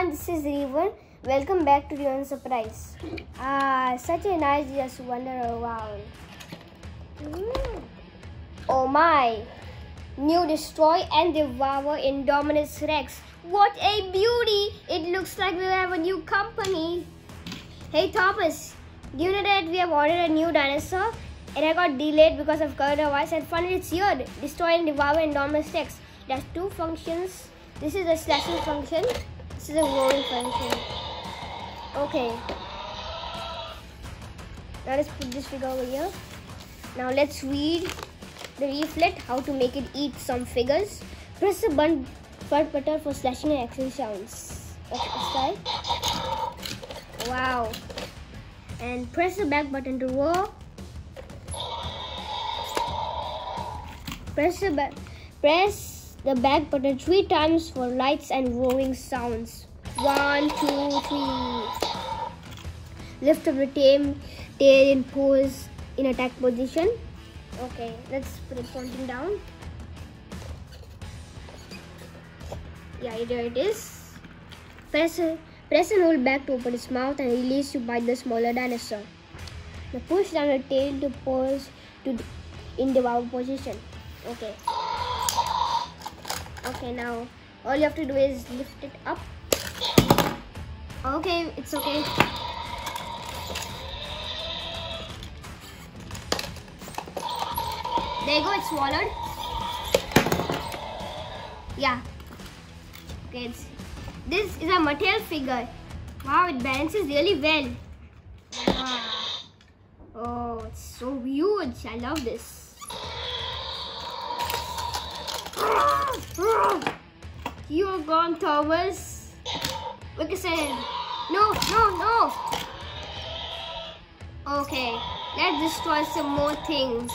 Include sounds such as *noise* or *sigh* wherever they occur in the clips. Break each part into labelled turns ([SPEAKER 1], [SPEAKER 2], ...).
[SPEAKER 1] everyone, this is Hreevan. Welcome back to Hreevan Surprise. Ah, such a nice just wander around. Mm. Oh my! New Destroy 'N Devour Indominus Rex. What a beauty! It looks like we have a new company. Hey Thomas, do you know that we have ordered a new dinosaur? And I got delayed because of coronavirus and finally it's here. Destroy 'N Devour Indominus Rex. There's two functions. This is the slashing function. This is a roaring function. Okay. Now let's put this figure over here. Now let's read the leaflet how to make it eat some figures. Press the button button for slashing and action sounds. Okay, Wow. And press the back button to roar. Press the back press the back button three times for lights and roaring sounds. One, two, three. Lift up the tail, tail in pose in attack position. Okay, let's put it pointing down. Yeah, there it is. Press, press and hold back to open its mouth and release to bite the smaller dinosaur. Now push down the tail to pose to in devour position. Okay. Okay, now all you have to do is lift it up. Okay, it's okay. There you go, it's swallowed. Yeah. Okay, it's, this is a Mattel figure. Wow, it balances really well. Oh, it's so huge. I love this. You're gone, Thomas. Look at him. No, no, no. Okay, let's destroy some more things.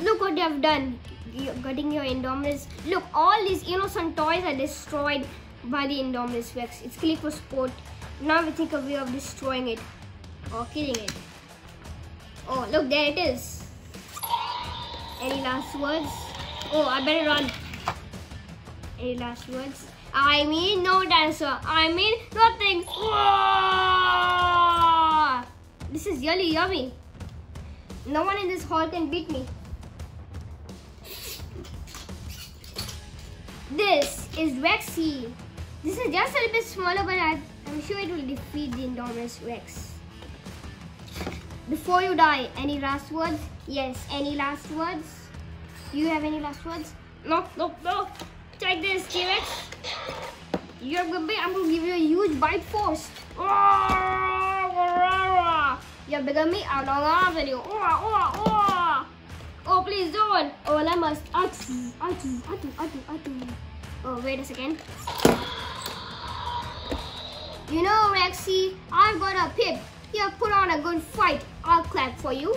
[SPEAKER 1] Look what they've done. You're getting your Indominus. Look, all these innocent toys are destroyed by the Indominus Rex. It's click for sport. Now we think of way of destroying it or killing it. Oh, look, there it is. Any last words? Oh, I better run. Any last words? I mean no dinosaur. I mean nothing. This is really yummy. No one in this hall can beat me. This is Rexy. This is just a little bit smaller, but I, am sure it will defeat the Indominus Rex. Before you die, any last words? Yes, any last words? You have any last words? No, no, no. Take this, T-Rex. You're gonna be, I'm gonna give you a huge bite force. Oh, You're bigger me, I'm not gonna have oh, you. Oh, oh, please don't. Oh, I must. Oh, wait a second. You know, Rexy, I've got a pip. You put on a good fight. I'll clap for you.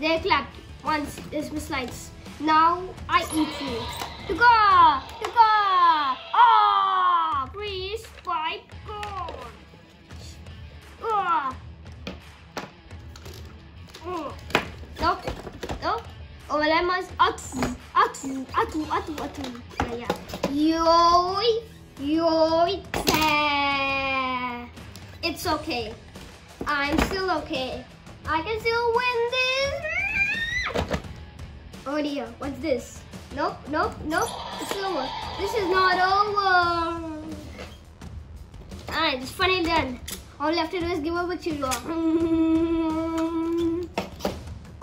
[SPEAKER 1] They clapped once. This was lights. Now I eat you. Tuka! Tuka! Ah! Please, fight God! Ah! Oh. No, no. Oh, lemons. Atu, atu, atu, atu! Ah, Yoink! It's okay. I'm still okay. I can still win this. Oh dear, what's this? Nope, nope, nope. It's over. This is not over. Alright, it's funny done. All you have to do is give up a chihuahua. *laughs*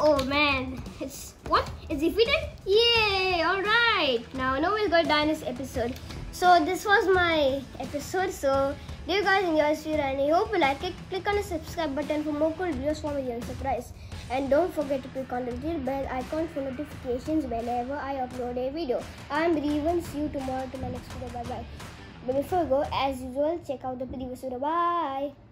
[SPEAKER 1] Oh man, it's what? It's defeated? Yay! Alright. Now no one's gonna die in this episode. So this was my episode. So do you guys enjoy this video and I hope you like it. Click on the subscribe button for more cool videos from me surprise. And don't forget to click on the little bell icon for notifications whenever I upload a video. I'm Hreevan. See you tomorrow to my next video. Bye bye. But before we go, as usual, check out the previous video. Bye.